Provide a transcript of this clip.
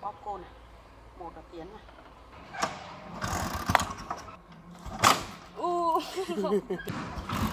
bóp côn này. Một là tiến này. u